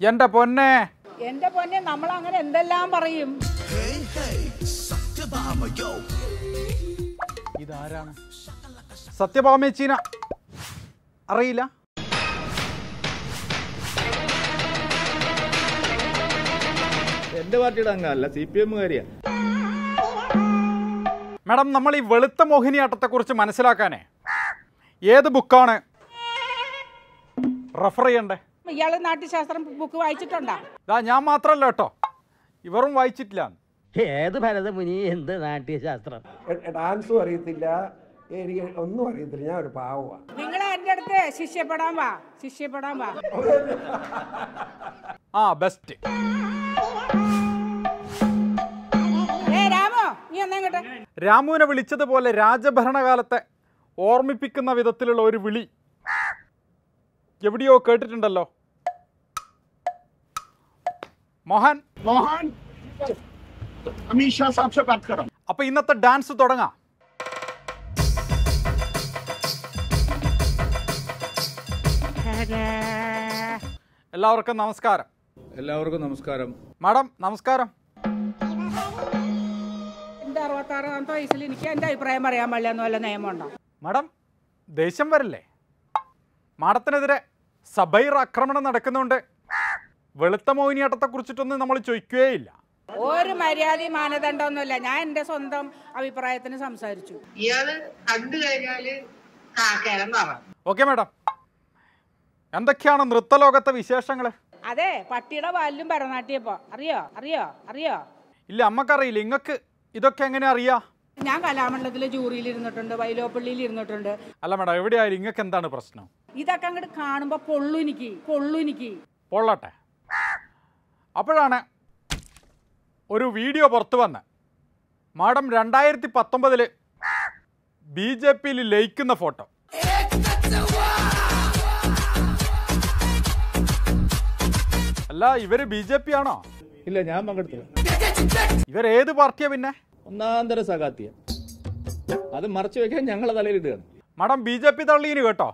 എന്റെ പൊന്നെ. എന്റെ പൊന്നെ നമ്മൾ അങ്ങനെ എന്തെല്ലാം പറയും? ഇതാരാണ്? സത്യഭാമേച്ചീന അറിയില്ല. എന്റെ പാർട്ടിയുടെ അംഗമല്ല സി പി എമ്മുകാരിയാ. മാഡം നമ്മൾ ഈ വെളുത്ത മോഹിനിയാട്ടത്തെക്കുറിച്ച് മനസ്സിലാക്കാനേ. ഏത് ബുക്കാണ് റെഫർ ചെയ്യണ്ടേ? ഇയാൾ നാട്യശാസ്ത്രം ബുക്ക് വായിച്ചിട്ടുണ്ടോ? ഇതാ ഞാൻ മാത്രല്ല കേട്ടോ. ഇവറും വായിച്ചിട്ടില്ല. ഏത് ഭരതമുനി എന്ത് നാട്യശാസ്ത്രം? ഡാൻസ് അറിയത്തില്ല. എനിക്ക് ഒന്നും അറിയത്തില്ല. ഞാൻ ഒരു പാവമാണ് നിങ്ങൾ എന്റെ അടുത്ത് ശിഷ്യപ്പെടാൻ വാ ശിഷ്യപ്പെടാൻ വാ. ആ ബെസ്റ്റ് രാമുവിനെ വിളിച്ചതുപോലെ രാജഭരണകാലത്തെ ഓർമ്മിപ്പിക്കുന്ന വിധത്തിലുള്ള ഒരു വിളി എവിടെയോ കേട്ടിട്ടുണ്ടല്ലോ. മോഹൻ. മോഹൻ. അപ്പൊ ഇന്നത്തെ ഡാൻസ് തുടങ്ങാം. എല്ലാവർക്കും നമസ്കാരം. എല്ലാവർക്കും നമസ്കാരം. മാഡം നമസ്കാരം. എനിക്ക് എന്റെ അഭിപ്രായം പറയാൻ പാടില്ല എന്ന് വല്ല മാഡം ദേഷ്യം വരല്ലേ? മാഡത്തിനെതിരെ സബൈർ ആക്രമണം നടക്കുന്നുണ്ട്. വെളുത്ത മോഹിനിയാട്ടത്തെ കുറിച്ചിട്ടൊന്നും നമ്മൾ ചോദിക്കുകയില്ല. ഒരു മര്യാദയും മാനദണ്ഡമൊന്നുമില്ല. ഞാൻ എന്റെ സ്വന്തം അഭിപ്രായത്തിന് സംസാരിച്ചു. ഇയാൾ കണ്ടു കഴിഞ്ഞാൽ ഓക്കെ മാഡം. എന്തൊക്കെയാണ് നൃത്തലോകത്തെ വിശേഷങ്ങൾ അതെ പട്ടിയുടെ വാലിലും ഭരതനാട്യപ്പോ. അറിയോ? അറിയോ? അറിയോ? ഇല്ല അമ്മക്കറിയില്ല. ഇങ്ങക്ക് ഇതൊക്കെ എങ്ങനെ അറിയാ? ഞാൻ കലാമണ്ഡലത്തിലെ ജൂറിയിൽ ഇരുന്നിട്ടുണ്ട് വൈലോപ്പള്ളിയിൽ ഇരുന്നിട്ടുണ്ട് അല്ല മാഡം എവിടെയായാലും ഇങ്ങക്ക് എന്താണ് പ്രശ്നം? ഇതൊക്കെ അങ്ങോട്ട് കാണുമ്പോ പൊള്ളു എനിക്ക് പൊള്ളു എനിക്ക്. പൊള്ളട്ടെ. അപ്പോഴാണ് ഒരു വീഡിയോ പുറത്തു വന്ന്. മാഡം രണ്ടായിരത്തി പത്തൊമ്പതിൽ ബി ജെ പിയിൽ ലയിക്കുന്ന ഫോട്ടോ. അല്ല ഇവർ ബി ജെ പി ആണോ? ഇല്ല ഞാൻ പങ്കെടുത്തില്ല. ഇവരേത് പാർട്ടിയാ പിന്നെ? ഒന്നാന്തര സഖാത്തിയ. അത് മറച്ചു വെക്കാൻ ഞങ്ങളെ തലയിലിടുകയാണ് മാഡം ബി ജെ പി തള്ളീന് കേട്ടോ?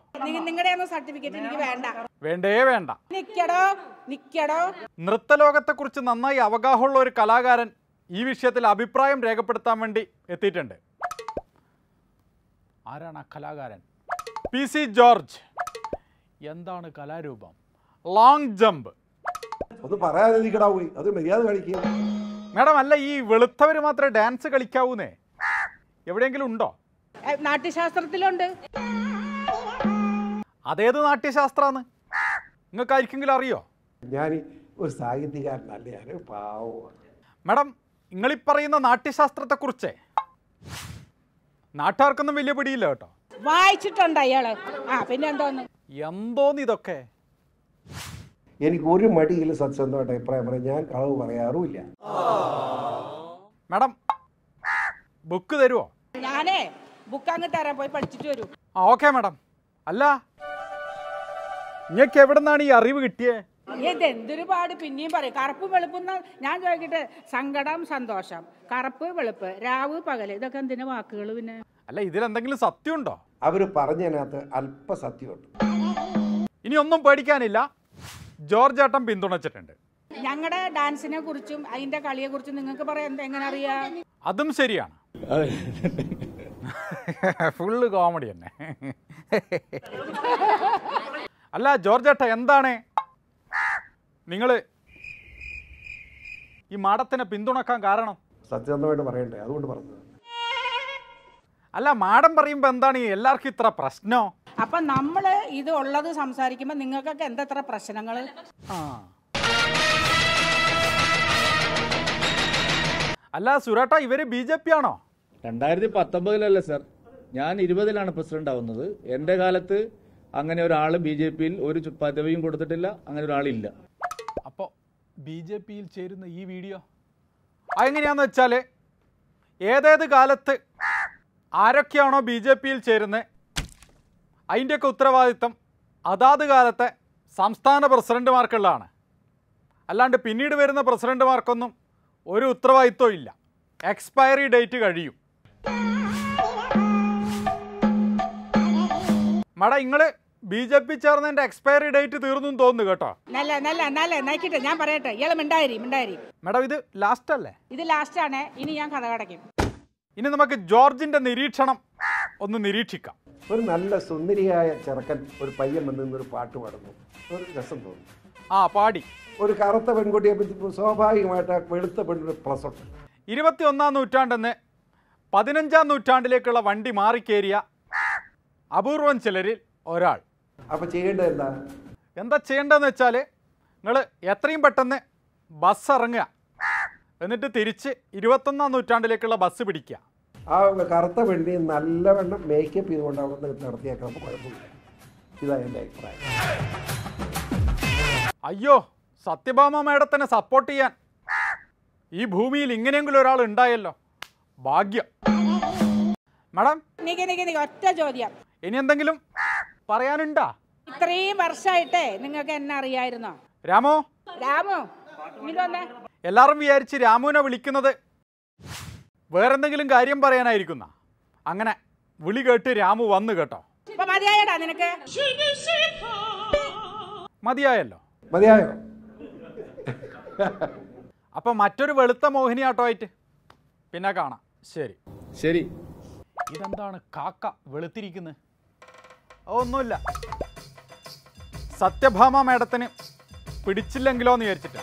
നിങ്ങളുടെ സർട്ടിഫിക്കറ്റ് എനിക്ക് വേണ്ട. വേണ്ടേ വേണ്ട. നിക്കടോ നിക്കടോ. നൃത്തലോകത്തെക്കുറിച്ച് നന്നായി അവഗാഹമുള്ള ഒരു കലാകാരൻ ഈ വിഷയത്തിൽ അഭിപ്രായം രേഖപ്പെടുത്താൻ വേണ്ടി എത്തിയിട്ടുണ്ട്. ആരാണ് ആ കലാകാരൻ? P C George. എന്താണ് കലാരൂപം? ലോങ് ജമ്പ് ഒന്ന് പറയാതെ പോയി അത് മര്യാദ കാണിക്കുക. മാഡം അല്ല ഈ വെളുത്തവര് മാത്രമേ ഡാൻസ് കളിക്കാവൂന്നേ? എവിടെയെങ്കിലും ഉണ്ടോ? നാട്യശാസ്ത്രത്തിലുണ്ട്. അതേത് നാട്യശാസ്ത്രാന്ന്? നിങ്ങൾക്ക് അറിയോ? ഞാൻ ഒരു സാഹിത്യകാരനല്ല ഞാൻ പാവമാണ് മാഡം നിങ്ങളീ പറയുന്ന നാട്യശാസ്ത്രത്തെക്കുറിച്ച് നാട്ടുകാർക്കൊന്നും വലിയ പിടിയില്ല കേട്ടോ. വായിച്ചിട്ടുണ്ട് അയാൾ. ആ പിന്നെ എന്തോന്ന് എന്തോന്ന് ഇതൊക്കെ? എനിക്ക് ഒരു മടിയില്ല സത്യസന്ധമായിട്ട് അഭിപ്രായം പറയാം ഞാൻ കളവ് പറയാറുമില്ല. മാഡം ബുക്ക് തരുമോ ഞാനേ ബുക്ക് അങ്ങ് തരാൻ പോയി പഠിച്ചിട്ട് വരൂ. ആ ഓക്കെ മാഡം. അല്ല നിങ്ങൾക്ക് എവിടെ നിന്നാണ് ഈ അറിവ് കിട്ടിയേ? ഇത് എന്തൊരു പാട്? പിന്നെയും പറയും കറുപ്പ് വെളുപ്പും ഞാൻ ചോദിക്കട്ടെ സങ്കടം സന്തോഷം. കറുപ്പ് വെളുപ്പ് രാവ് പകൽ ഇതൊക്കെ എന്തിനാ വാക്കുകൾ പിന്നെ? അല്ല ഇതിലെന്തെങ്കിലും സത്യമുണ്ടോ? അവർ പറഞ്ഞതിനകത്ത് അല്പസത്യമുണ്ട്. ഇനി ഒന്നും പേടിക്കാനില്ല. ജോർജ് ഏട്ടൻ പിന്തുണച്ചിട്ടുണ്ട്. ഞങ്ങളുടെ ഡാൻസിനെ കുറിച്ചും അതിന്റെ കളിയെ കുറിച്ചും നിങ്ങൾക്ക് പറയാൻ എങ്ങനെ അറിയാം? അതും ശരിയാണ്. ഫുള്ള് കോമഡി തന്നെ. അല്ല ജോർജ് ഏട്ട എന്താണ്? നിങ്ങൾ ഈ മാടത്തിനെ പിന്തുണക്കാൻ കാരണം? സത്യസന്ധമായിട്ട് പറയണ്ടേ അതുകൊണ്ട് പറഞ്ഞത്. അല്ല മാഡം പറയുമ്പോൾ എന്താണ് ഈ എല്ലാവർക്കും ഇത്ര പ്രശ്നോ? അപ്പൊ നമ്മൾ ഇത് ഉള്ളത് സംസാരിക്കുമ്പോ നിങ്ങൾക്കൊക്കെ എന്തത്ര പ്രശ്നങ്ങൾ? ആ. അല്ല സുരേട്ട ഇവർ ബി ജെ പി ആണോ? രണ്ടായിരത്തി പത്തൊമ്പതിലല്ല സർ? ഞാൻ ഇരുപതിലാണ് പ്രസിഡന്റ് ആവുന്നത്. എന്റെ കാലത്ത് അങ്ങനെ ഒരാൾ ബി ജെ പിയിൽ ഒരു പദവിയും കൊടുത്തിട്ടില്ല അങ്ങനെ ഒരാളില്ല. അപ്പോൾ ബി ജെ പിയിൽ ചേരുന്ന ഈ വീഡിയോ അതെങ്ങനെയാന്ന് വെച്ചാൽ ഏതേത് കാലത്ത് ആരൊക്കെയാണോ ബി ജെ പിയിൽ ചേരുന്നത് അതിന്റെയൊക്കെ ഉത്തരവാദിത്തം അതാത് കാലത്തെ സംസ്ഥാന പ്രസിഡന്റുമാർക്കുള്ളതാണ്. അല്ലാണ്ട് പിന്നീട് വരുന്ന പ്രസിഡന്റുമാർക്കൊന്നും ഒരു ഉത്തരവാദിത്വം ഇല്ല. എക്സ്പയറി ഡേറ്റ് കഴിയും. മട നിങ്ങൾ ബി ജെ പി ചേർന്നതിന്റെ എക്സ്പയറി ഡേറ്റ് തീർന്നു തോന്നുന്നു കേട്ടോ. നല്ല നല്ല നല്ല നയിക്കട്ടെ ഞാൻ പറയട്ടെ. ഇയാൾ മിണ്ടായിരി മിണ്ടായിരി. മാഡം ഇത് ലാസ്റ്റ് അല്ലേ? ഇത് ലാസ്റ്റ് ആണ്. ഇനി ഞാൻ കഥ കടക്കും ഇനി നമുക്ക് ജോർജിന്റെ നിരീക്ഷണം ഒന്ന് നിരീക്ഷിക്കാം. ഒരു നല്ല സുന്ദരിയായ ചെറുക്കൻ ഒരു പയ്യൻ വന്ന് ഒരു പാട്ട് പാടുന്നു. ഒരു രസം തോന്നുന്നു. ആ പാടി. ഒരു കറുത്ത പെൺകുട്ടിയെ പറ്റി സ്വാഭാവികമായിട്ട് വെളുത്ത പെണ്ണിന് പ്ലസ് ഉണ്ട് ഇരുപത്തിയൊന്നാം നൂറ്റാണ്ടെന്ന് പതിനഞ്ചാം നൂറ്റാണ്ടിലേക്കുള്ള വണ്ടി മാറിക്കേറിയ അപൂർവം ചിലരിൽ ഒരാൾ. അപ്പോൾ ചെയ്യേണ്ടത് എന്താ? എന്താ ചെയ്യേണ്ടതെന്ന് വെച്ചാൽ നിങ്ങൾ എത്രയും പെട്ടെന്ന് ബസ് ഇറങ്ങുക. എന്നിട്ട് തിരിച്ച് ഇരുപത്തൊന്നാം നൂറ്റാണ്ടിലേക്കുള്ള ബസ് പിടിക്കുക. ആ കറുത്ത പെണ്ണി നല്ലവണ്ണം മേക്കപ്പ് ചെയ്തുകൊണ്ട് അവിടെ നിന്ന് നടത്തിയേക്കാം അപ്പോൾ കുഴപ്പമില്ല. ഇതാണ് എന്റെ അഭിപ്രായം. അയ്യോ സത്യഭാമ മേഡത്തിനെ സപ്പോർട്ട് ചെയ്യാൻ. ഈ ഭൂമിയിൽ ഇങ്ങനെയെങ്കിലും ഒരാൾ ഉണ്ടായല്ലോ. ഭാഗ്യം. മാഡം? ഒറ്റ ചോദ്യം. ഇനി എന്തെങ്കിലും പറയാനുണ്ടാ? ഇത്രയും വർഷമായിട്ടേ നിങ്ങൾക്ക് എന്നെ അറിയായിരുന്നോ? രാമോ? രാമോ എല്ലാവരും വിചാരിച്ച് രാമുവിനെ വിളിക്കുന്നത് വേറെന്തെങ്കിലും കാര്യം പറയാനായിരിക്കുന്ന. അങ്ങനെ വിളി കേട്ട് രാമു വന്നു കേട്ടോ. മതിയായല്ലോ. മതിയായോ? അപ്പൊ മറ്റൊരു വെളുത്ത മോഹിനിയാട്ടോ ആയിട്ട്. പിന്നെ കാണാം. ശരി. ശരി. ഇതെന്താണ് കാക്ക വെളുത്തിരിക്കുന്നത് ഒന്നുമില്ല. സത്യഭാമ മേഡത്തിന് പിടിച്ചില്ലെങ്കിലോ എന്ന് വിചാരിച്ചിട്ടാ.